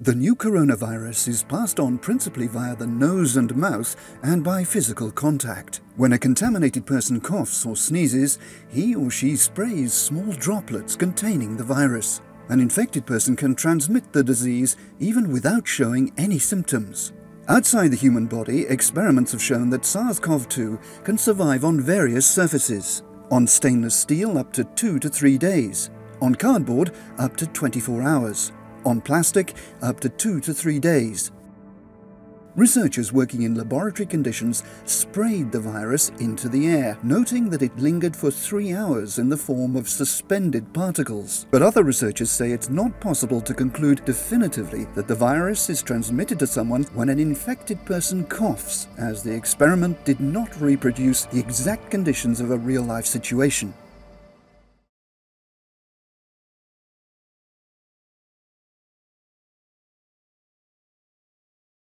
The new coronavirus is passed on principally via the nose and mouth and by physical contact. When a contaminated person coughs or sneezes, he or she sprays small droplets containing the virus. An infected person can transmit the disease even without showing any symptoms. Outside the human body, experiments have shown that SARS CoV 2 can survive on various surfaces. On stainless steel, up to 2 to 3 days. On cardboard, up to 24 hours on plastic up to two to three days. Researchers working in laboratory conditions sprayed the virus into the air, noting that it lingered for three hours in the form of suspended particles. But other researchers say it's not possible to conclude definitively that the virus is transmitted to someone when an infected person coughs, as the experiment did not reproduce the exact conditions of a real life situation.